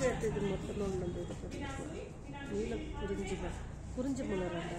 அடுத்து இது மொத்தமாக ஒன்று இது பண்ணிக்கலாம் நீல புரிஞ்சுக்க புரிஞ்சு முன்னரண்டா